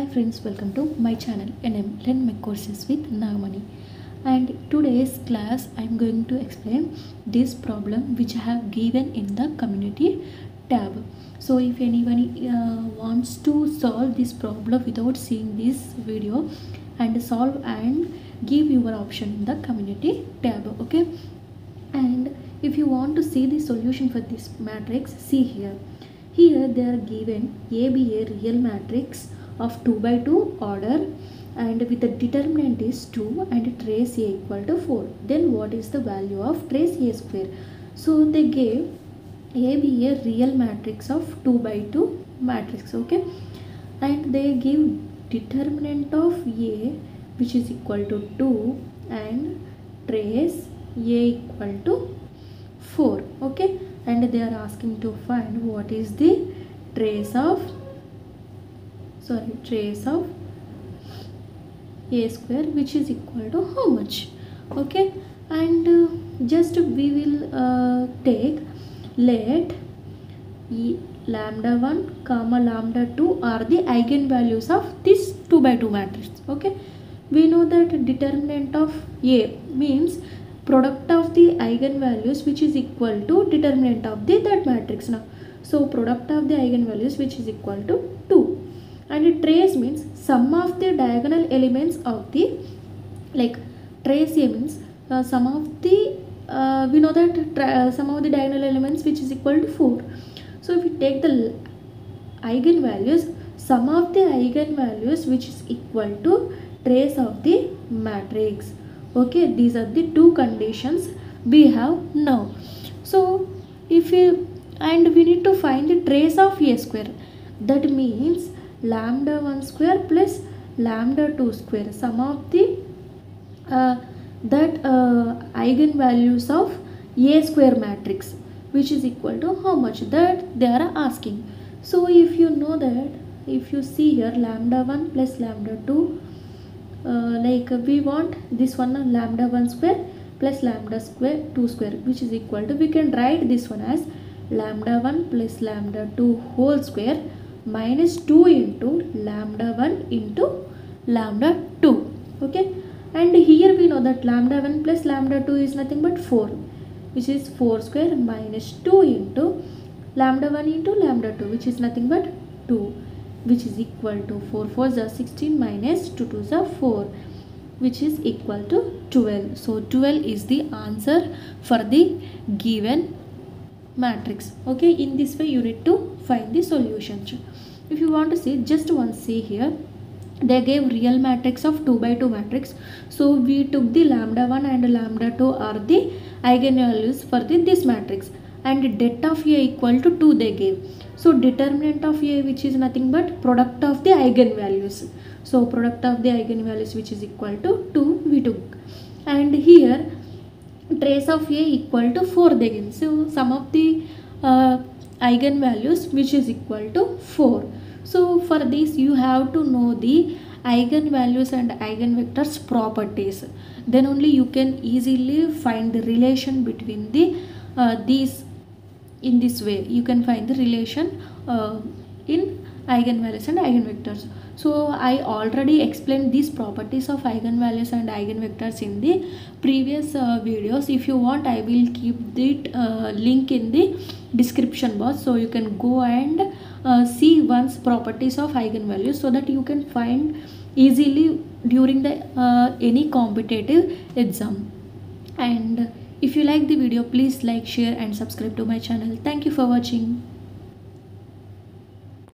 Hi friends, welcome to my channel NM Learn My Courses with Nagamani. And today's class I am going to explain this problem which I have given in the community tab. So if anyone uh, wants to solve this problem without seeing this video and solve and give your option in the community tab okay and if you want to see the solution for this matrix see here here they are given a be real matrix of 2 by 2 order and with the determinant is 2 and trace a equal to 4 then what is the value of trace a square? So they gave a be a real matrix of 2 by 2 matrix okay? And they give determinant of a which is equal to 2 and trace a equal to 4 okay? And they are asking to find what is the trace of sorry trace of a square which is equal to how much? Okay and uh, just we will uh, take let e lambda 1 comma lambda 2 are the eigenvalues of this 2 by 2 matrix. Okay we know that determinant of a means product of the eigenvalues which is equal to determinant of the that matrix now. So product of the eigenvalues which is equal to 2 and trace means sum of the diagonal elements of the like trace a means uh, sum of the uh, we know that sum of the diagonal elements which is equal to 4 so if we take the eigenvalues sum of the eigenvalues which is equal to trace of the matrix. Okay these are the two conditions we have now. So if you and we need to find the trace of a square. That means lambda 1 square plus lambda 2 square. Sum of the uh, that uh, eigenvalues of a square matrix which is equal to how much that they are asking. So if you know that if you see here lambda 1 plus lambda 2 uh, like we want this one uh, lambda 1 square plus lambda square 2 square which is equal to we can write this one as lambda 1 plus lambda 2 whole square minus 2 into lambda 1 into lambda 2 okay? And here we know that lambda 1 plus lambda 2 is nothing but 4 which is 4 square minus 2 into lambda 1 into lambda 2 which is nothing but 2 which is equal to 4 4 are 16 minus 2 2 are 4 which is equal to 12 so 12 is the answer for the given matrix. Okay in this way you need to find the solution. If you want to see just one see here they gave real matrix of 2 by 2 matrix. So we took the lambda 1 and lambda 2 are the eigenvalues for the this matrix. And det of a equal to 2 they gave. So determinant of a which is nothing but product of the eigenvalues. So product of the eigenvalues which is equal to 2 we took. And here trace of a equal to 4 they give so sum of the uh, eigenvalues which is equal to 4 so for this you have to know the eigenvalues and eigenvectors properties. Then only you can easily find the relation between the uh, these in this way. You can find the relation uh, in eigenvalues and eigenvectors. So i already explained these properties of eigenvalues and eigenvectors in the previous uh, videos. If you want i will keep the uh, link in the description box. So you can go and uh, see once properties of eigenvalues so that you can find easily during the uh, any competitive exam. And if you like the video please like share and subscribe to my channel. Thank you for watching